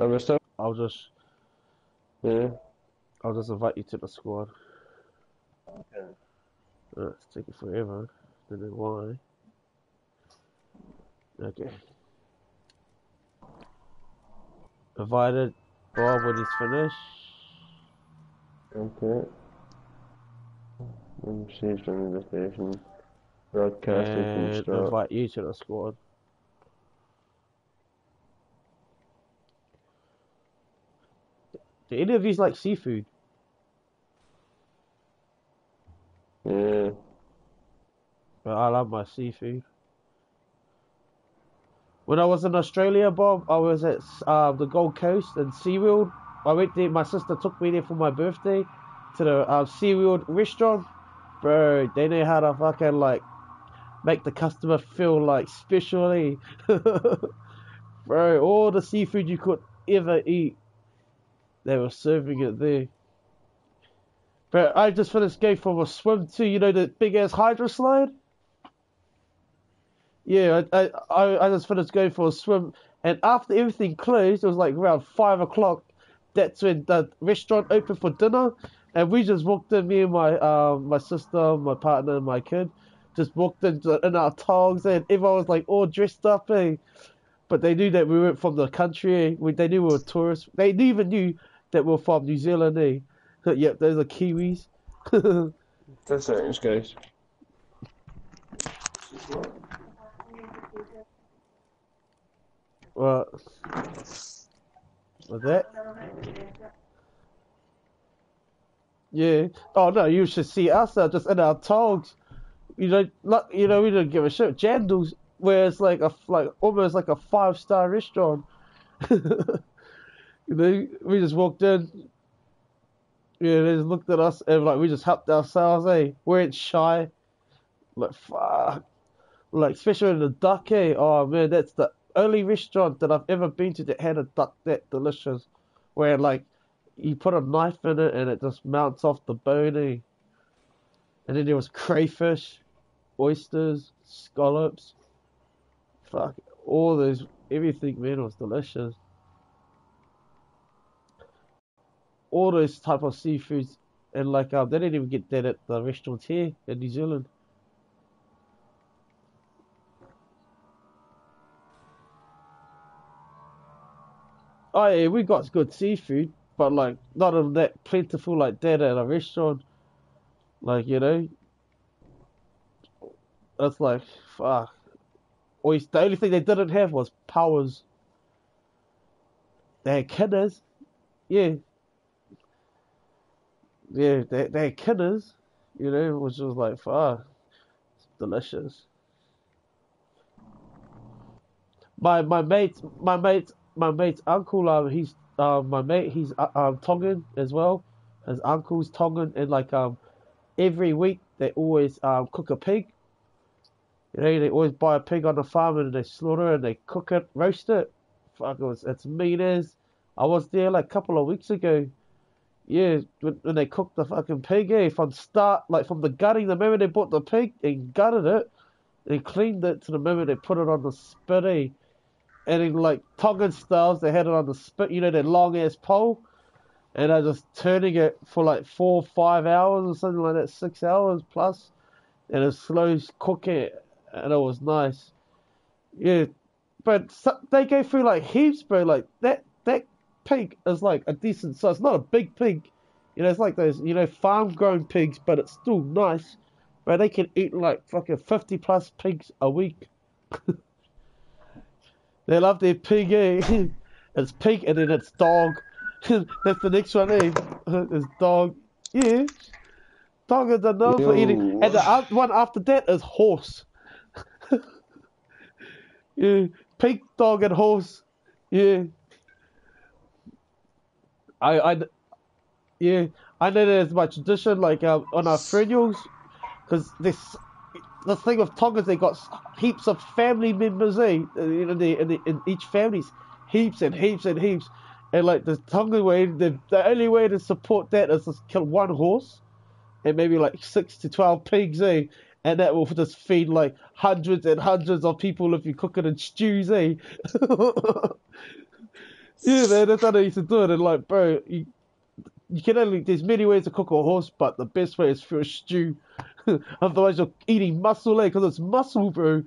I missed out. I'll just Yeah. I'll just invite you to the squad. Okay. Uh, it's taking forever. Don't know why. Okay. Invited Bob when he's finished. Okay. Received an invitation. Broadcasting from And start. invite you to the squad. Do any of these like seafood? Yeah. But I love my seafood. When I was in Australia, Bob, I was at uh, the Gold Coast and SeaWorld. I went there, my sister took me there for my birthday to the uh, SeaWorld restaurant. Bro, they know how to fucking like make the customer feel like specially. Bro, all the seafood you could ever eat, they were serving it there. But I just finished going from a swim too. you know, the big ass hydro slide. Yeah, I, I, I just finished going for a swim, and after everything closed, it was like around five o'clock. That's when the restaurant opened for dinner, and we just walked in. Me and my um my sister, my partner, my kid, just walked in in our togs, and everyone was like all dressed up, eh? But they knew that we weren't from the country. Eh? We, they knew we were tourists. They even knew that we were from New Zealand. Eh? Yep, those are Kiwis. Ten seconds, guys. What? Was that? Yeah. Oh no, you should see us uh, just in our togs. You know, not, you know, we don't give a shit. Jandals, where it's like a like almost like a five star restaurant. know, we just walked in. Yeah, they just looked at us and like we just helped ourselves. Eh, we ain't shy. Like fuck. Like especially in the duck. Eh, oh man, that's the only restaurant that I've ever been to that had a duck that delicious, where like you put a knife in it and it just melts off the bone, eh? and then there was crayfish, oysters, scallops, fuck, all those, everything, man, was delicious. All those type of seafoods, and like um, they didn't even get that at the restaurants here in New Zealand. Oh yeah, we got good seafood, but like not of that plentiful like that at a restaurant. Like you know, that's like fuck. Oyster. The only thing they didn't have was paua. They had kidners, yeah, yeah. They they had kidners, you know, which was like fuck, delicious. My my mate, my mate, my mate's uncle. Um, he's um my mate. He's uh, um Tongan as well. His uncle's Tongan, and like um every week they always um cook a pig. You know, they always buy a pig on the farm and they slaughter and they cook it, roast it. Fuck, it was, it's mean as. I was there like a couple of weeks ago. Yeah, when, when they cooked the fucking pig, eh? From start, like from the gutting, the moment they bought the pig and gutted it, they cleaned it to the moment they put it on the spit, eh? And in like Tongan styles, they had it on the spit, you know, that long ass pole. And they're just turning it for like four, five hours or something like that, six hours plus. And it slow cooking, and it was nice. Yeah, but they go through like heaps, bro. Like that, that pig is like a decent size. Not a big pig, you know. It's like those, you know, farm-grown pigs, but it's still nice. Where they can eat like fucking fifty plus pigs a week. they love their pig, eh? it's pig and then it's dog. That's the next one, eh? It's dog. Yeah. Dog is known for eating. And the one after that is horse. yeah. Pig, dog, and horse. Yeah. I, I, yeah, I know there's my tradition, like um, on our funerals, because this, the thing with Tongans, they got heaps of family members, eh? You know, in, the, in each family's heaps and heaps and heaps, and like the Tongan way, the the only way to support that is to kill one horse, and maybe like six to twelve pigs, eh? And that will just feed like hundreds and hundreds of people if you cook it in stews, eh? Yeah, man, that's how they used to do it. And like, bro, you, you can only there's many ways to cook a horse, but the best way is through a stew. Otherwise, you're eating muscle, eh? Because it's muscle, bro.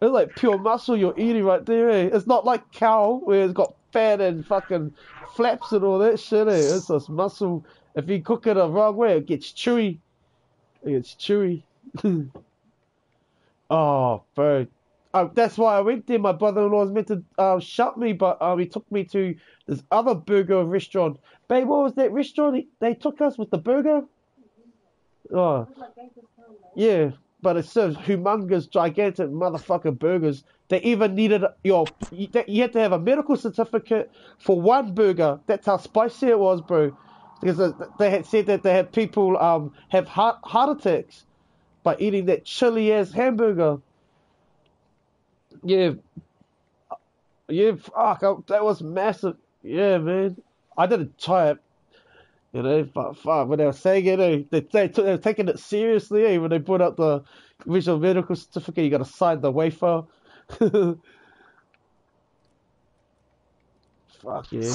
It's like pure muscle you're eating right there, eh? It's not like cow where it's got fat and fucking flaps and all that shit, eh? It's just muscle. If you cook it the wrong way, it gets chewy. It gets chewy. oh, bro. Uh, that's why I went there. My brother-in-law was meant to uh, shut me, but uh, he took me to this other burger restaurant. Babe, what was that restaurant they took us with the burger? Oh, yeah, but it serves humongous, gigantic motherfucking burgers. They even needed your, you had to have a medical certificate for one burger. That's how spicy it was, bro. Because they had said that they had people um have heart heart attacks by eating that chili ass hamburger. Yeah, yeah, fuck, I, that was massive. Yeah, man. I didn't try it, you know, but fuck, when they were saying it, they, they, took, they were taking it seriously, eh, when they put up the original medical certificate, you gotta sign the wafer. fuck yeah.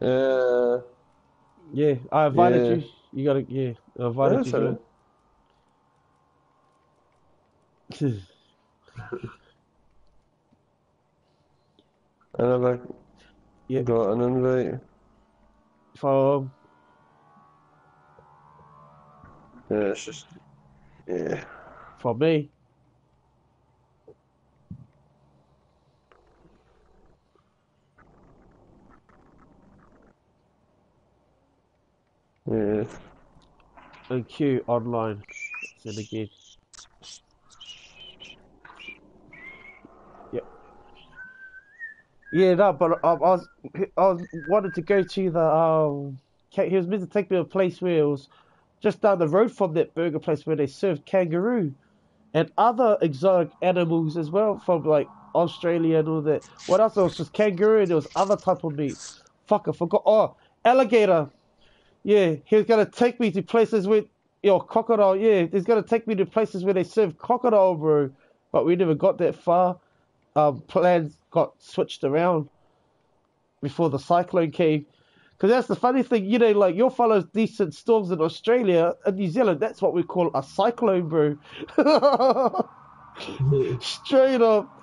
Uh, Yeah, I invited yeah. you. You gotta, yeah, I invited That's you. Alright. to I never Yeah. got an invite. from Yeah, it's just, yeah. from me. Yeah. and Q online. Then again. Yeah. Yeah, no, but I, I was I was wanted to go to the um. He was meant to take me to a place where it was just down the road from that burger place where they served kangaroo and other exotic animals as well from like Australia and all that. What else? It was just kangaroo and there was other type of meat. Fuck, I forgot. Oh, alligator. Yeah, he was gonna take me to places with yo crocodile. Yeah, he's gonna take me to places where they serve crocodile, bro. But we never got that far. Um, plans got switched around before the cyclone came. Because that's the funny thing, you know, like your follows decent storms in Australia and New Zealand. That's what we call a cyclone, bro. Straight up,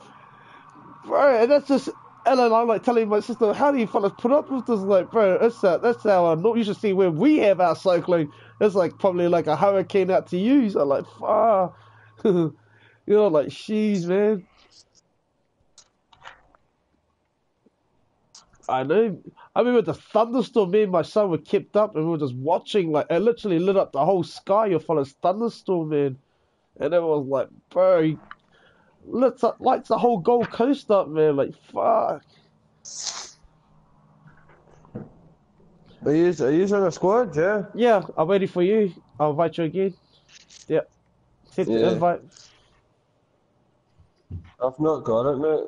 bro. And that's just. And I'm like telling my sister, how do you fellas put up with this? Like, bro, that's uh, that's how I know. You should see where we have our cyclone. It's like probably like a hurricane out to you. So I'm like, far. you know, like, sheesh, man. I know. I remember the thunderstorm. Me and my son were kept up, and we were just watching. Like, it literally lit up the whole sky. Your fellas thunderstorm, man. And it was like, bro, lights up, lights the whole Gold Coast up, man. Like, fuck. Are you, are you on a squad? Yeah. Yeah, I'm waiting for you. I'll invite you again. Yep. Send the Yeah. invite. I've not got it, mate.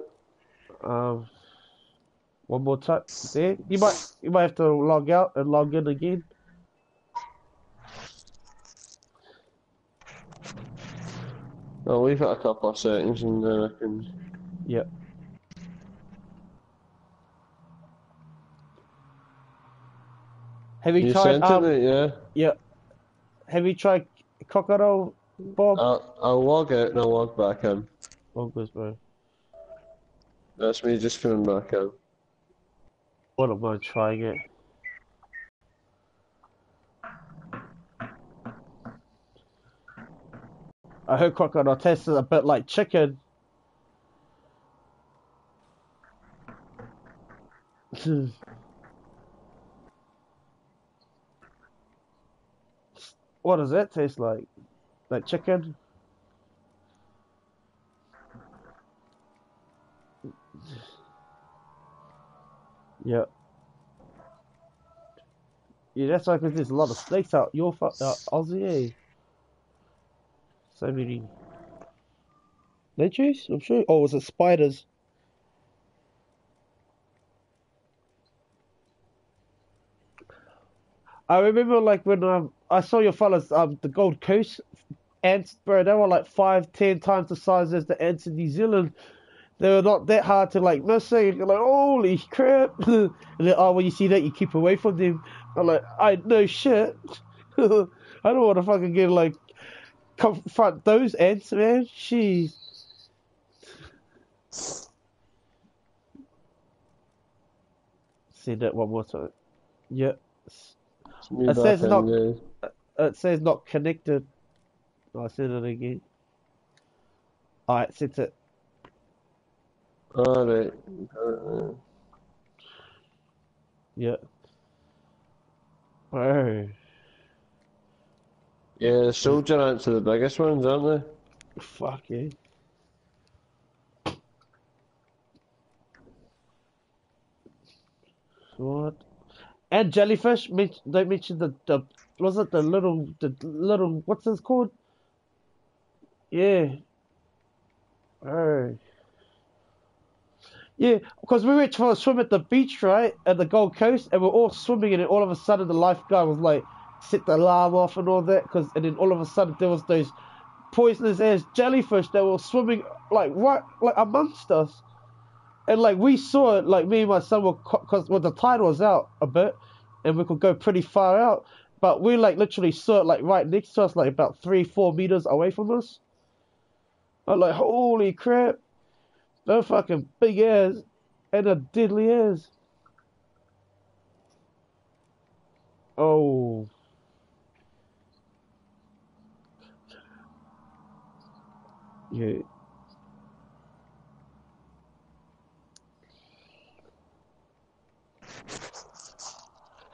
Um, one more time. There. You might you might have to log out and log in again. I'll leave it a couple of seconds and then I can. Yep. Have you, You tried sent um it, yeah? yeah. Have you tried crocodile Bob? I'll, I'll log out and I'll log back in. Goes, bro. That's me just coming back in. Wouldn't mind trying it. I heard crocodile tastes a bit like chicken. what does that taste like? Like chicken? Yeah. Yeah, that's why 'cause there's a lot of snakes out your fu- uh, Aussie. Eh? So many. Leeches? I'm sure. Oh, was it spiders? I remember like when um, I saw your fellas um the Gold Coast ants, bro. They were like five, ten times the size as the ants in New Zealand. They were not that hard to like miss. eh? You're like, holy crap! and then, oh, when you see that, you keep away from them. I'm like, I no shit. I don't want to fucking get like confront those ants, man. Jeez. See that one more time. Yeah. It says not-. It says not connected. I said it again. Alright, sent it. Alright. Uh, Yeah. Oh, yeah, the soldier ants are the biggest ones, aren't they? fuck yeah. What? And jellyfish. They mentioned the the was it the little the little what's this called? Yeah. Oh. Yeah, because we went for a swim at the beach, right, at the Gold Coast, and we're all swimming, and all of a sudden the lifeguard was like, set the alarm off and all that, cause, and then all of a sudden there was those poisonous ass jellyfish that were swimming like right, like amongst us, and like we saw it, like me and my son were, cause well the tide was out a bit, and we could go pretty far out, but we like literally saw it like right next to us, like about three, four meters away from us. I'm like, holy crap. They're fucking big ass and a deadly ass. Oh. Yeah.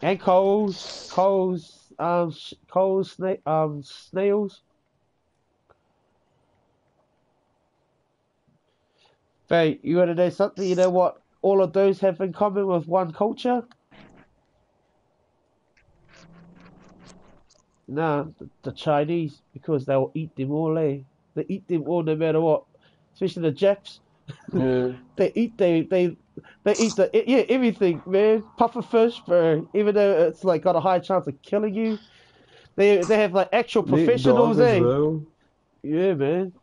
And coals, coals, um, coals, sna- um, snails. Hey, you want to know something? You know what all of those have in common with one culture? Nah, the, the Chinese, because they'll eat them all, eh? They eat them all no matter what. Especially the Japs. they? Yeah. They eat they they they eat the yeah everything, man. Puffer fish, bro. Even though it's like got a high chance of killing you, they they have like actual professionals, eh? well. Yeah, man.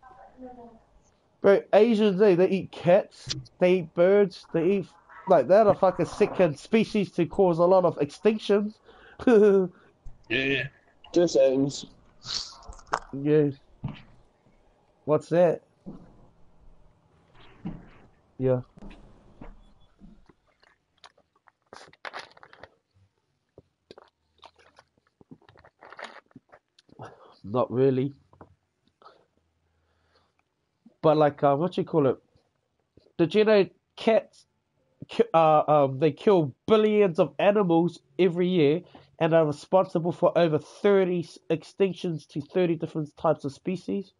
Bro, Asians, they, they eat cats, they eat birds, they eat, like, they're a fucking second species to cause a lot of extinctions. Yeah. Two seconds. yeah. What's that? Yeah. Not really. But like, uh, what you call it? Did you know cats, uh, um, they kill billions of animals every year and are responsible for over 30 extinctions to 30 different types of species?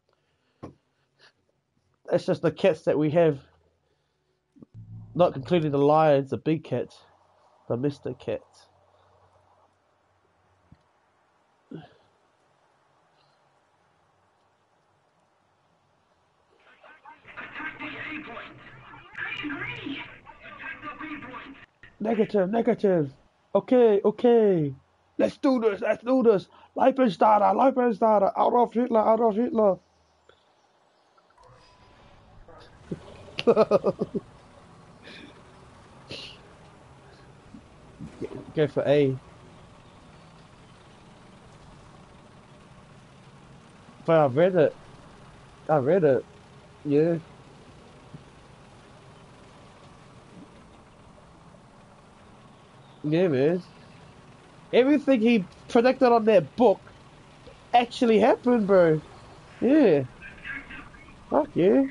That's just the cats that we have. Not including the lions, the big cats, the Mr. Cats. Negative, negative. Okay, okay. Let's do this, let's do this. Leibstandarte, Leibstandarte. Adolf Hitler, Adolf Hitler. Go for A. But I read it. I read it. Yeah. Yeah, man. Everything he predicted on that book actually happened, bro. Yeah. Fuck yeah.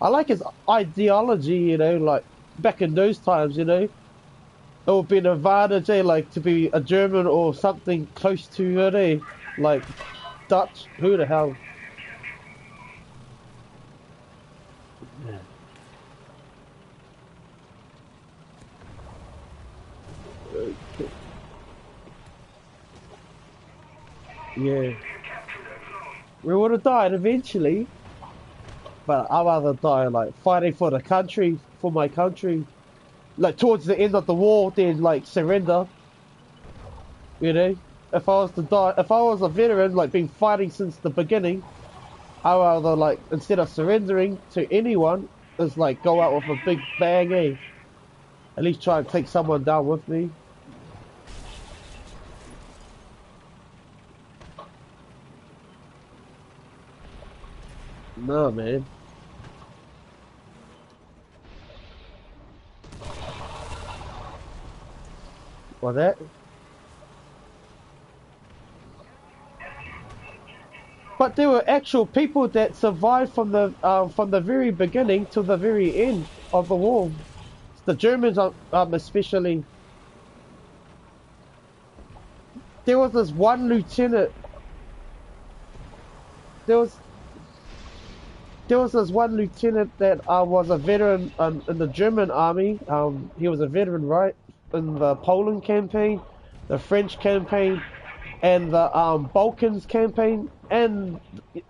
I like his ideology, you know, like back in those times, you know. It would be an advantage, eh, like to be a German or something close to it, eh? Like Dutch, who the hell? Yeah. We would have died eventually. But I'd rather die like fighting for the country, for my country. Like towards the end of the war, then like surrender. You know? if I was to die, if I was a veteran, like been fighting since the beginning, I would rather like instead of surrendering to anyone, is like go out with a big bang, eh? At least try and take someone down with me. No, man. What that? But there were actual people that survived from the uh, from the very beginning to the very end of the war. The Germans, um, um, especially. There was this one lieutenant. There was. There was this one lieutenant that uh, was a veteran um, in the German army. Um, he was a veteran, right, in the Poland campaign, the French campaign, and the um, Balkans campaign, and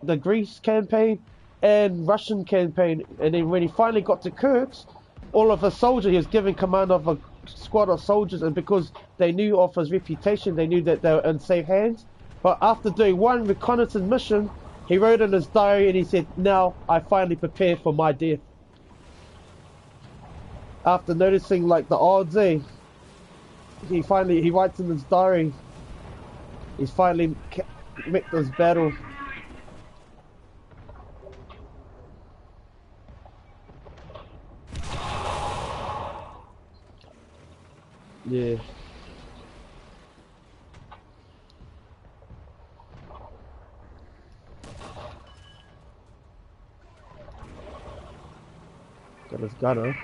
the Greece campaign, and Russian campaign. And then when he finally got to Kursk, all of a soldier, he was given command of a squad of soldiers, and because they knew of his reputation, they knew that they were in safe hands. But after doing one reconnaissance mission, he wrote in his diary and he said, Now I finally prepare for my death. After noticing like the odds, eh? He finally he writes in his diary. He's finally met this battle. Yeah. Got his gunner.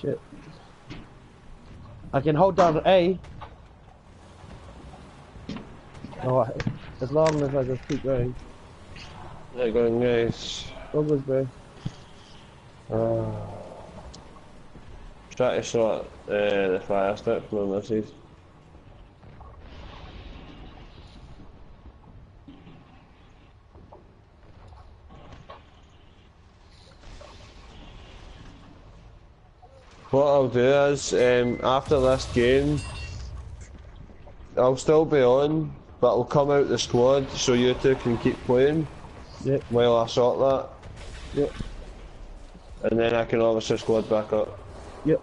Shit. I can hold down A. Oh, as long as I just keep going. They're going nice. What goes, bro? Uh, try to sort uh, the fire stick from the missus. What I'll do is, um, after this game, I'll still be on, but I'll come out the squad so you two can keep playing Yep, while I sort that, yep, and then I can obviously squad back up. yep.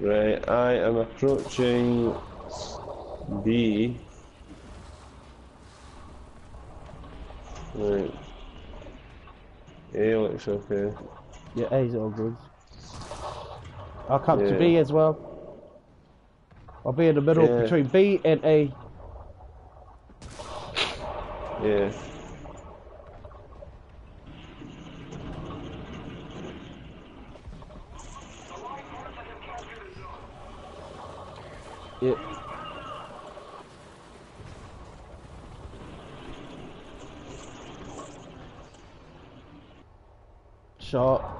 Right, I am approaching B. Right. A looks okay. Yeah, A's all good. I'll come to B as well. I'll be in the middle Yeah. between B and A. Yeah. Yeah. Shot.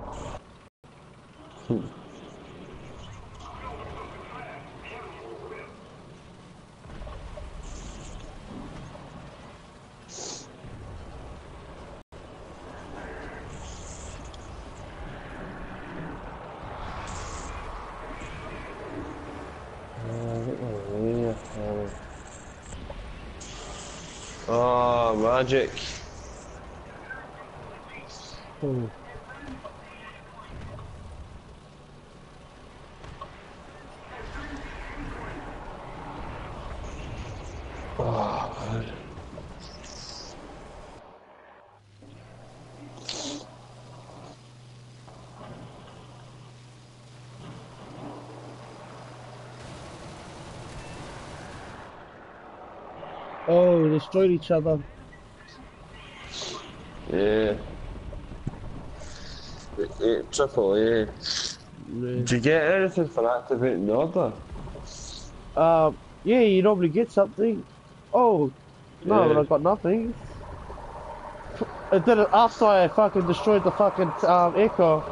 Oh, magic. Oh. Oh, they destroyed each other. Yeah. Eh, Triple A. Yeah. Did you get anything for activating the order? Um, yeah, you normally get something. Oh, no, Yeah. but I got nothing. It did it after I fucking destroyed the fucking um, aircraft.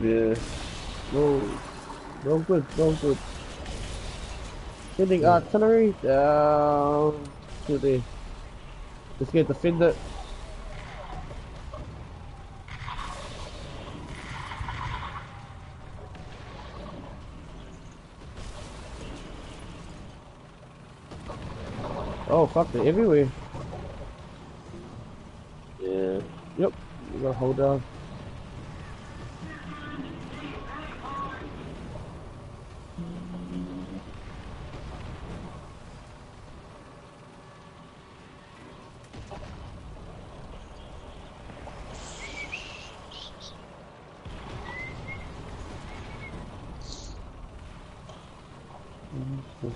Yeah. No, no good, no good. Sending artillery down to the. Let's get defend it. Oh fuck, they're everywhere. Yeah. Yep, you gotta hold down.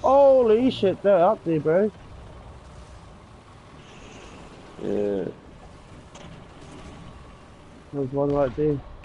Holy shit, they're up there, bro. Yeah. There's one right there.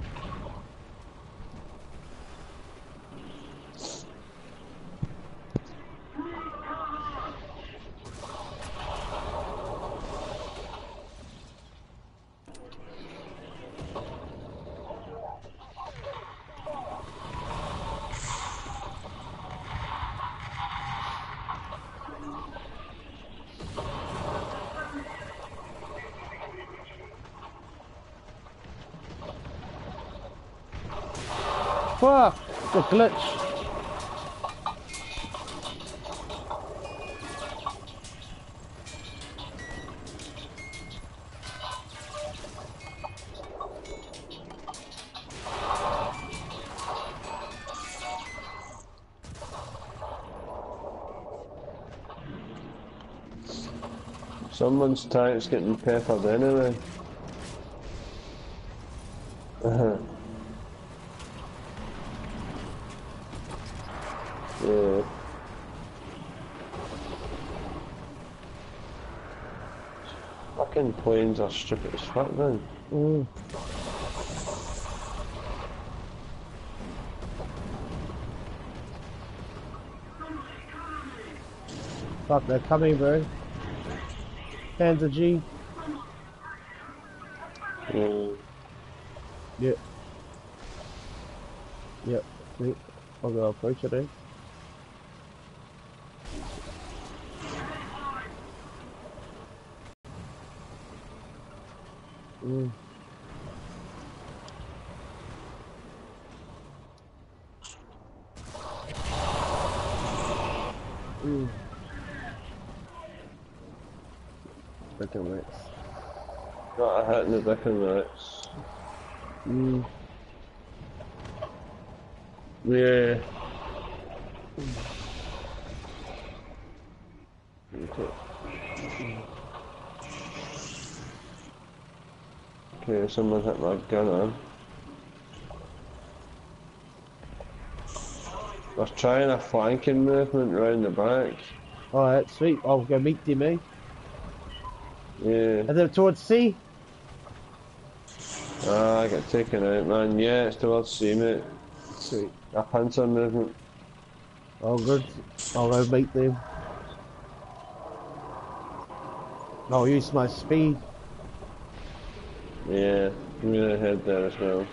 Fuck! The glitch. Someone's tank's getting peppered anyway. Uh-huh. yeah. Fucking planes are stupid as fuck, man. Mm. Fuck, they're coming, bro. Panzer G. Yeah. Yep. Yep. Sweet. I'll go approach it, eh? Mm. Mm. Freaking lights. Got a hit in the dick and that's. Mm. Yeah. Okay, someone hit my gun on. I was trying a flanking movement round the back. Alright, sweet. I'll go meet them, eh? Yeah. Is it towards C? Ah, I got taken out, man. Yeah, it's towards C, mate. Sweet. A pincer movement. Oh, good. I'll go meet them. I'll use my speed. Yeah, me the head there as well.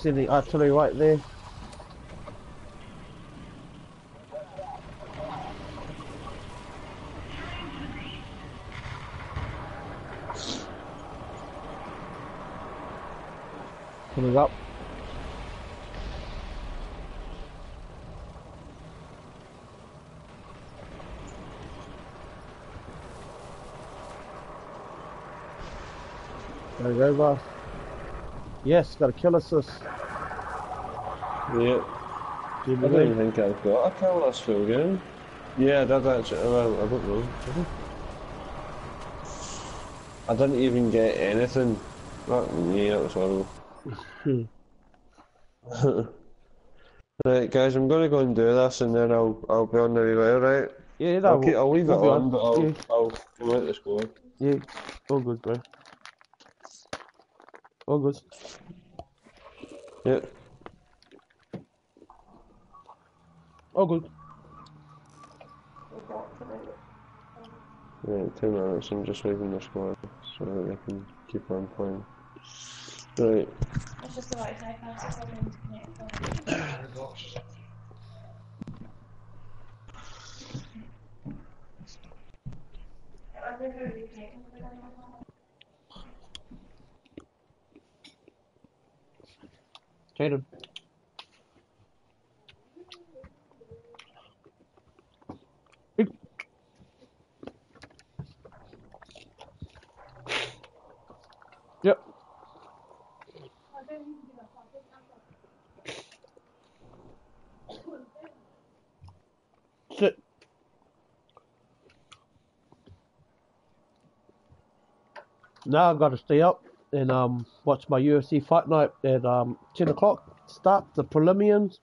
See the artillery right there. Coming up. There we go, boss. Yes, got a kill assist. Yeah. I don't even think I've got a kill this full game. Yeah, I did actually. Well, I don't know. I didn't even get anything. That, yeah, that was horrible. Hmm. right, guys, I'm gonna go and do this, and then I'll I'll be on the way, right? Yeah, no, I'll, keep, I'll leave it be on, but I'll Yeah, I'll come out the squad. yeah, all good, bro. All good. Yeah. All good. Right, two minutes, I'm just waving the squad so that they can keep on playing. Right. It's just the Wi-Fi password them to connect on. I wonder who we connecting with them on. Yep. Sit. Now I've got to stay up and um watch my UFC fight night at um ten o'clock. Start the preliminaries,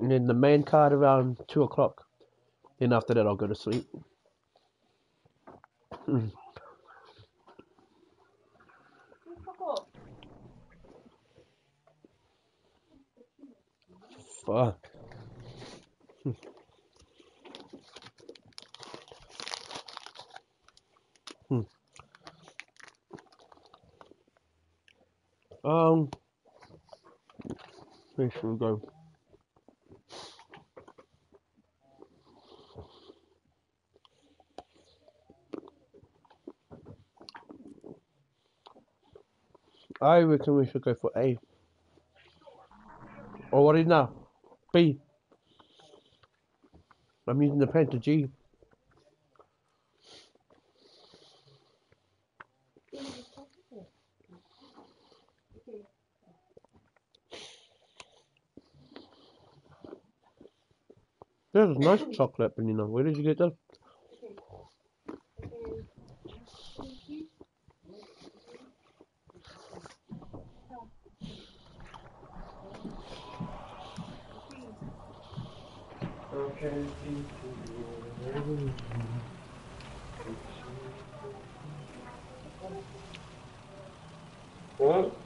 and then the main card around two o'clock. Then after that, I'll go to sleep. Fuck. Hmm. Um, where should we go? I reckon we should go for A. Or what is now? B. I'm using the Panther G. There's nice chocolate, Benina. Where did you get that? What?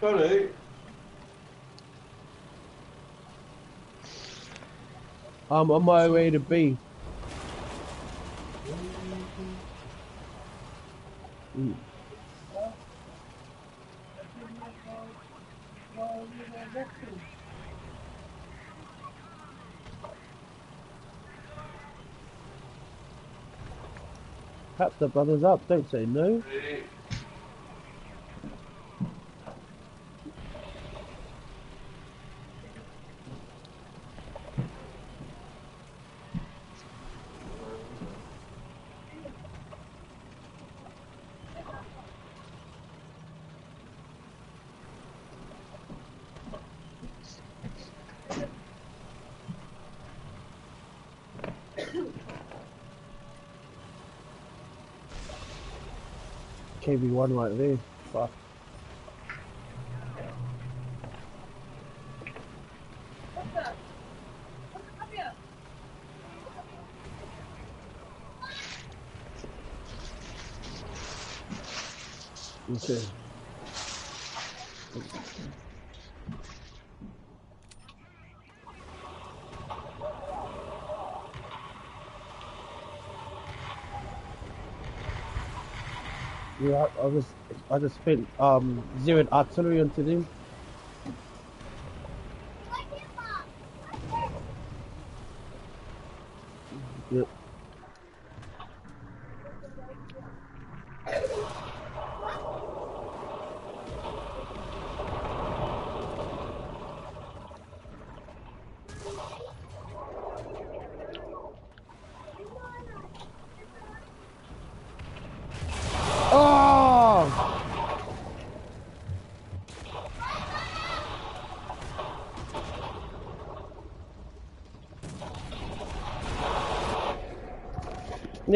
Johnny? I'm on my way to B. Mm. The brothers up, don't say no. KV-1 like this. Fuck. Okay. I, I just I just spent um zeroed artillery onto them.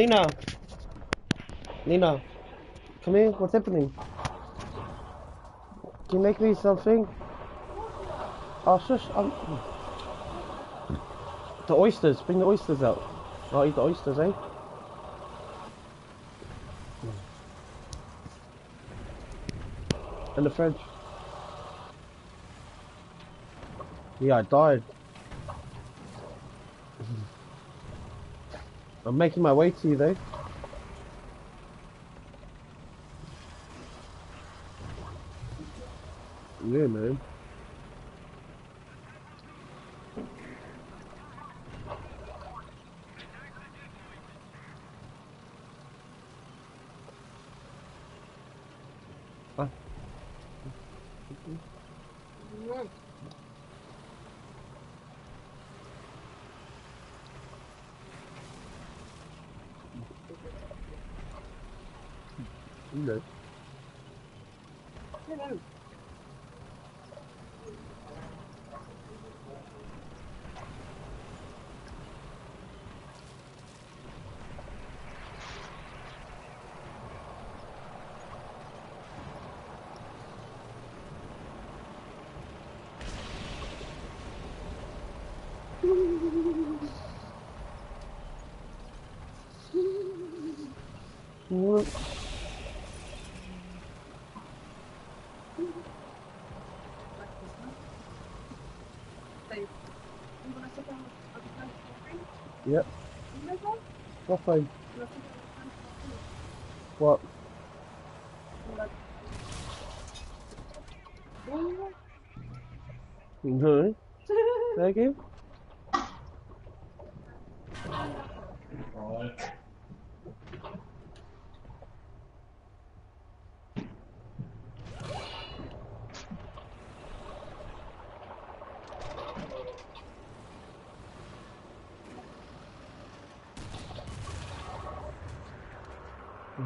Nina. Nina. Come here. What's happening? Can you make me something? Oh, shush. The oysters. Bring the oysters out. I'll eat the oysters, eh? In the fridge. Yeah, I died. I'm making my way to you though. Yeah, man. Ah. No. Yep. What fine. What? No. Thank you.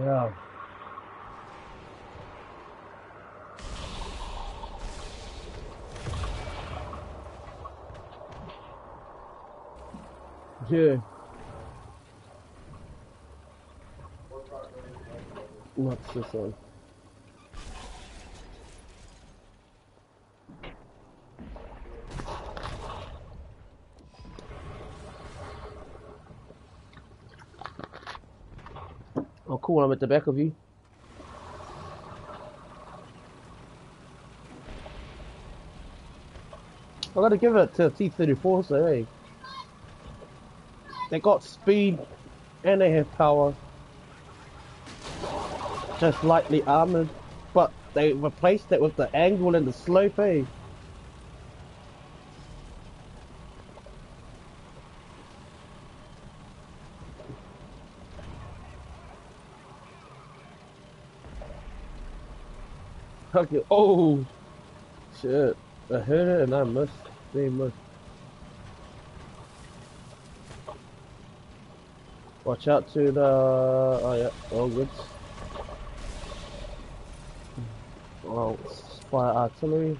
Yeah. Yeah. What's this one? Oh, cool. I'm at the back of you. I gotta give it to T34, so hey. They got speed and they have power. Just lightly armored. But they replaced it with the angle and the slope, eh? Okay. Oh! Shit. I heard it and I missed. They missed. Watch out to the... Oh yeah, all good. Oh, fire artillery.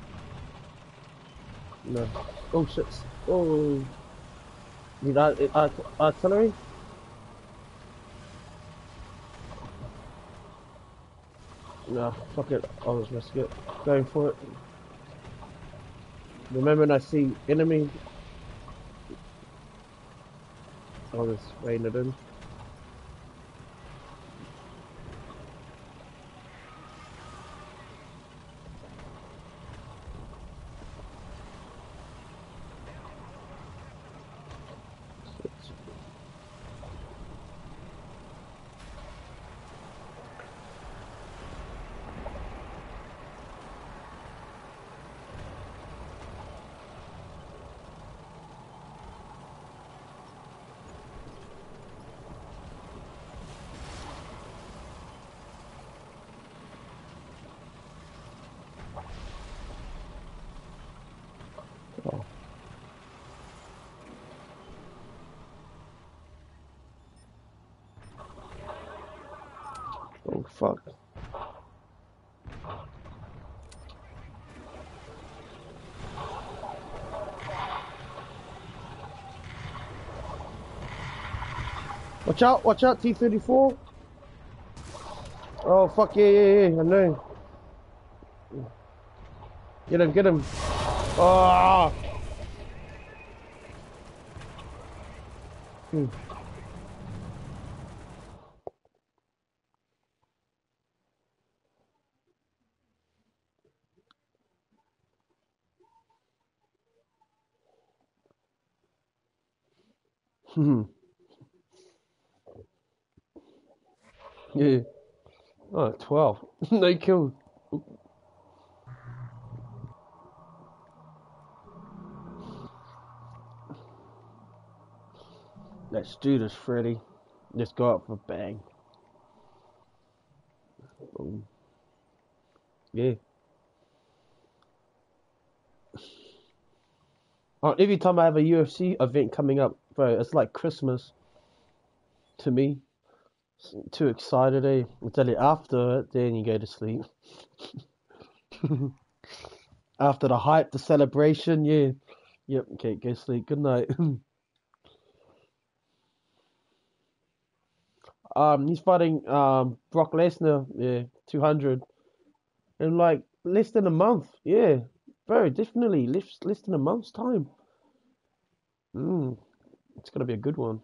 No. Oh shit. Oh. Need art uh, art artillery? No, fuck it. I'll just risk it. Going for it. The moment I see enemy, I'll just rain it in. Oh. Oh fuck. Watch out, watch out, T-34. Oh fuck, yeah, yeah, yeah, I know. Get him, get him. Oh! Hmm. Hmm. Yeah. Oh, 12. no kill. Let's do this, Freddy. Let's go up for bang. Boom. Yeah. Oh, every time I have a UFC event coming up, bro, it's like Christmas to me. S- Too excited, eh? You, after it, then you go to sleep. After the hype, the celebration, yeah. Yep, okay, go sleep. Good night. Um, he's fighting um Brock Lesnar, yeah, 200 in like less than a month. Yeah, bro, definitely less less than a month's time. Mm, it's gonna be a good one.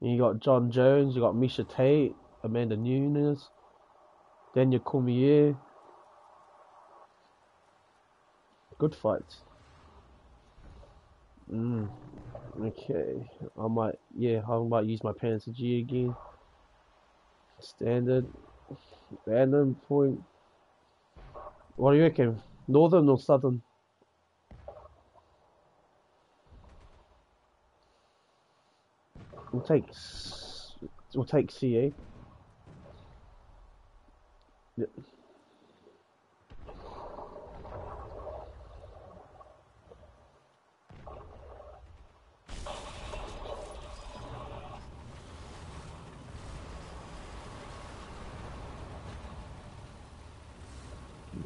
You got Jon Jones, you got Miesha Tate, Amanda Nunes, Daniel Cormier. Good fights. Mm, okay, I might, yeah, I might use my Panther G again. Standard, random point. What do you reckon? Northern or southern? We'll take, we'll take CA. Yep.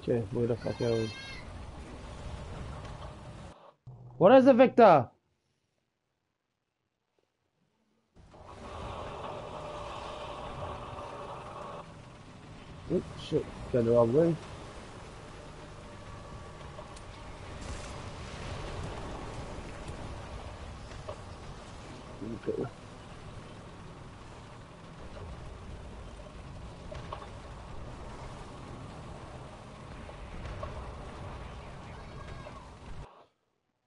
Okay, where the fuck are we? What is it, Victor? Oops, shit, going the wrong way. Okay.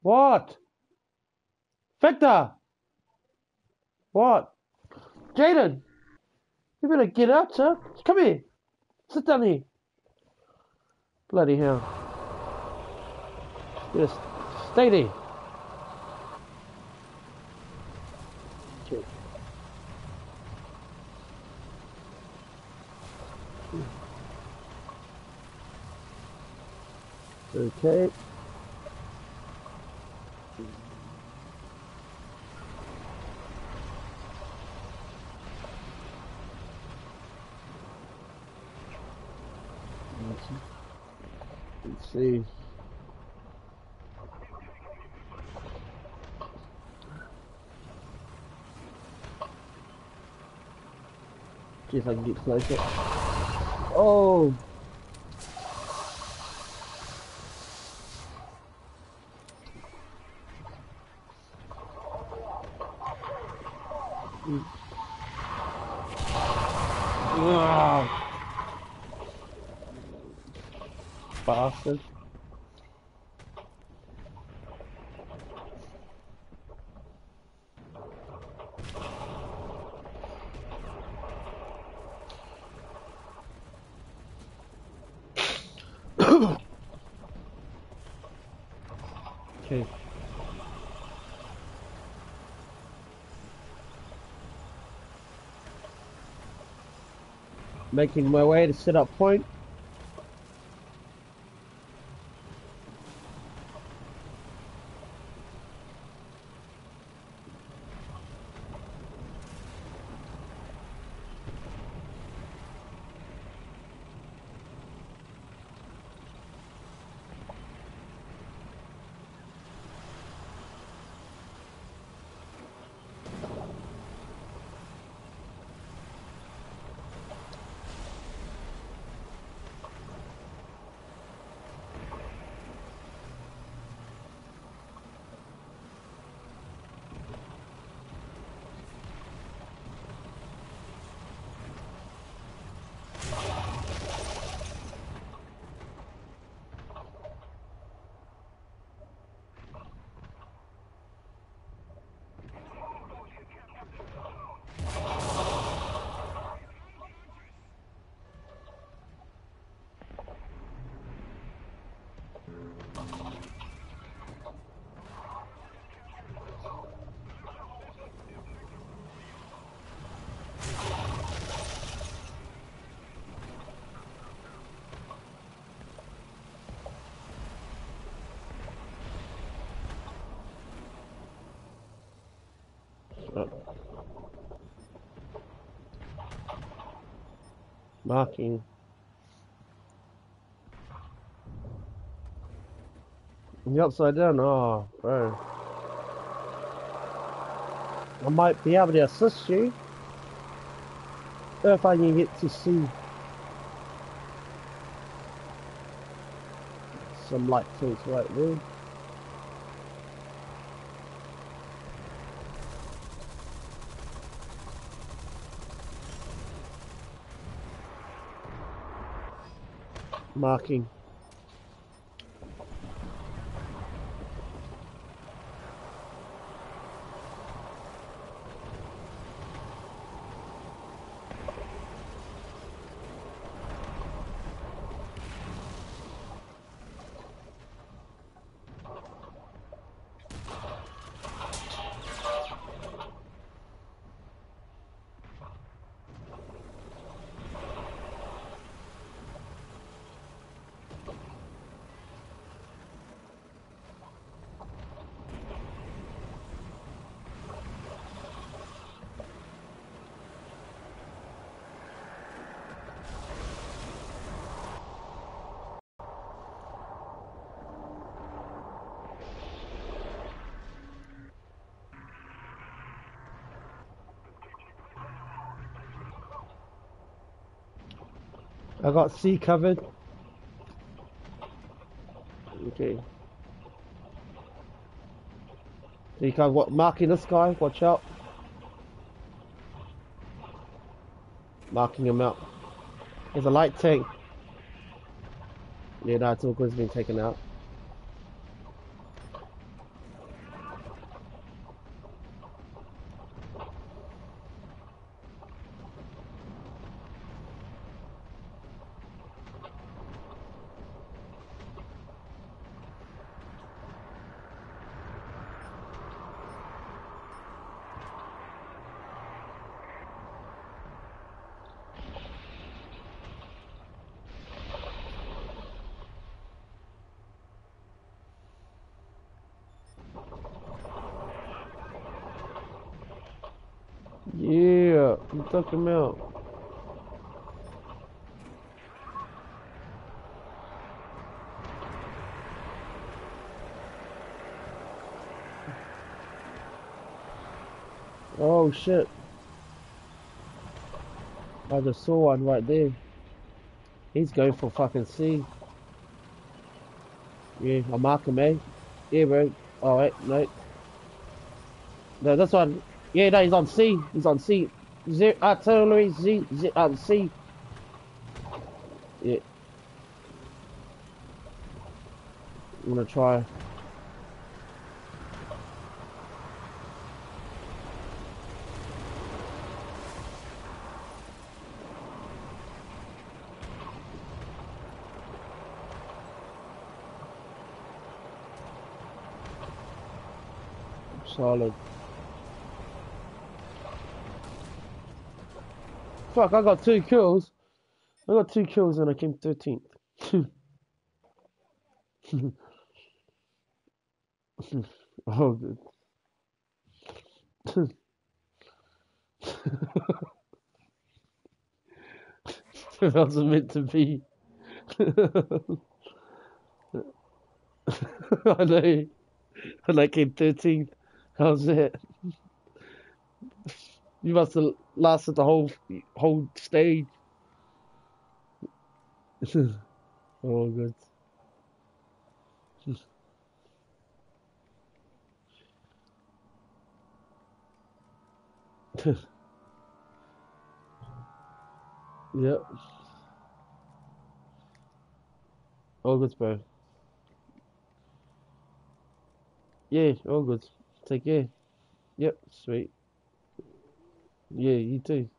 What? Victor! What? Jaden! You better get out, sir. Come here. Sit down here. Bloody hell. Just stay there. Okay. Okay. Let's see. See if I can get closer. Oh! Ah, bastard. Okay. Making my way to set up point. Marking. The upside down? Oh, bro. I might be able to assist you if I can get to see some light things right there. Marking. Got C covered. Okay. So you can what marking this guy, watch out. Marking him out. There's a light tank. Yeah, that's all good, it's been taken out. Yeah, you took him out. Oh shit. I just saw one right there. He's going for fucking C. Yeah, I'm marking me. Eh? Yeah, bro. Alright, no. No, this one. Yeah, no, he's on C. He's on C. Zero, artillery Z, Z uh, on C. Yeah. I'm gonna try. Solid. Fuck, I got two kills. I got two kills and I came 13th. oh, good. that wasn't meant to be. I know. And I came 13th. How's it? You must have lasted the whole whole stage. oh, good. yep. All good, bro. Yeah, all good. Take care. Yep, sweet. Yeah, you too.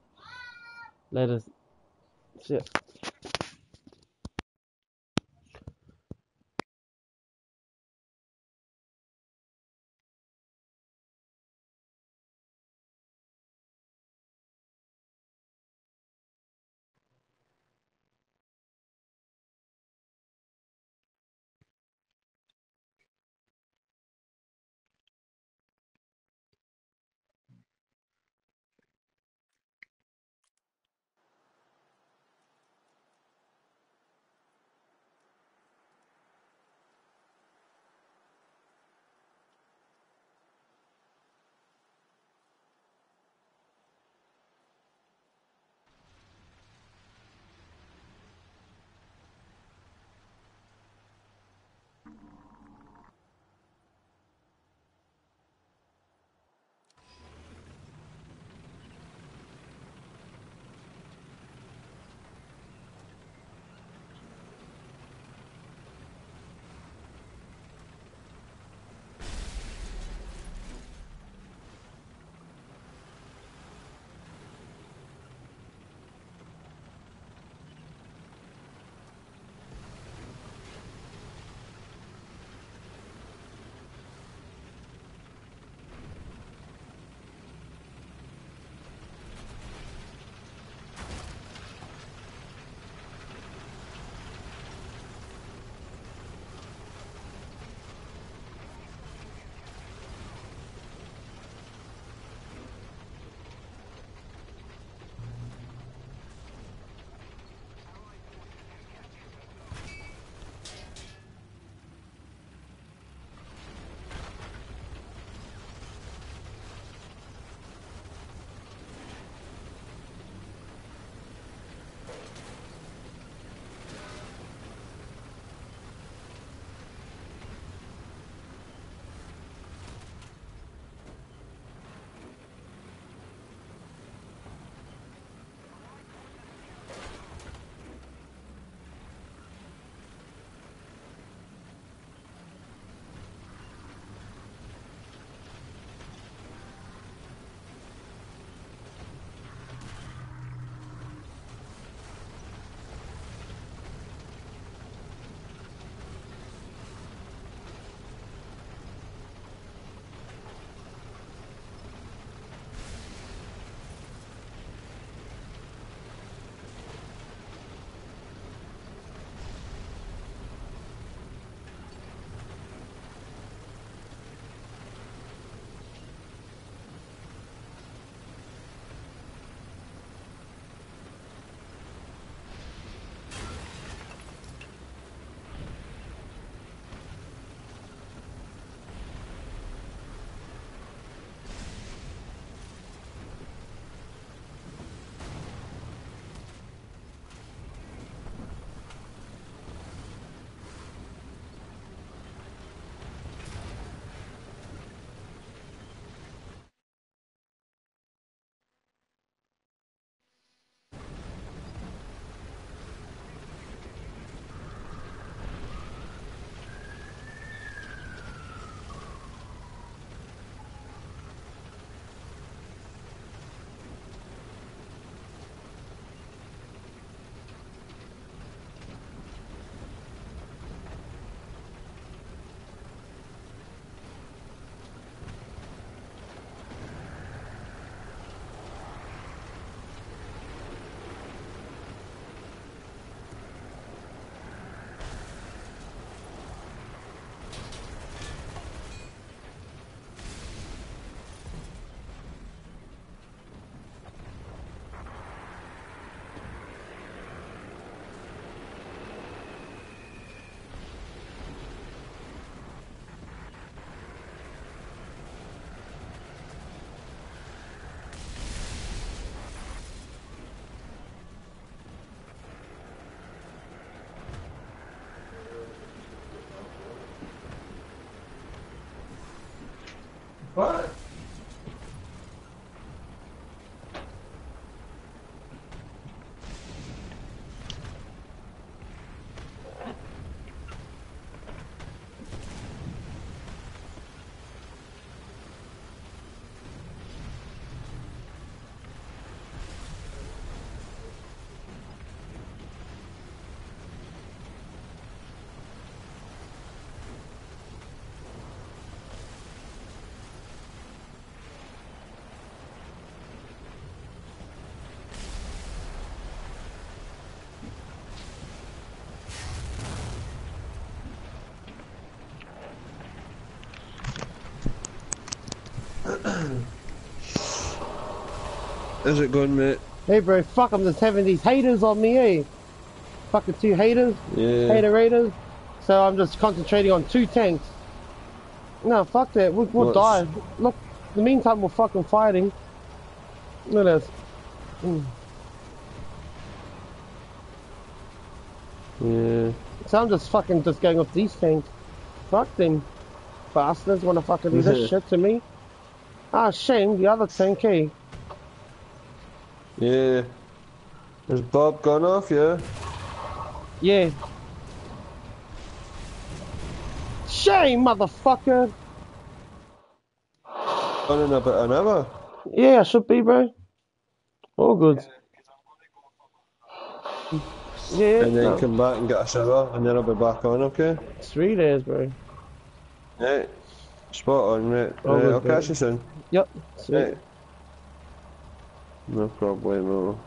Later. Shit. What? How's it going, mate? Hey bro, fuck, I'm just having these haters on me, eh? Fucking two haters, Yeah. hater raiders. So I'm just concentrating on two tanks. No, fuck that, we'll, we'll die. Look, in the meantime we're fucking fighting. Look at this. Mm. Yeah. So I'm just fucking just going off these tanks. Fuck them. Bastards wanna fucking do this shit to me. Ah, shame, the other tank, eh? Yeah. Has Bob gone off, yeah? Yeah. Shame, motherfucker! Gone in about an hour. Yeah, I should be, bro. All good. Yeah, And then no. come back and get a shower, and then I'll be back on, okay? three days, bro. Right. Spot on, mate. Oh, uh, All Right, good, I'll catch you soon. Yep. Sweet. Right. No problemo.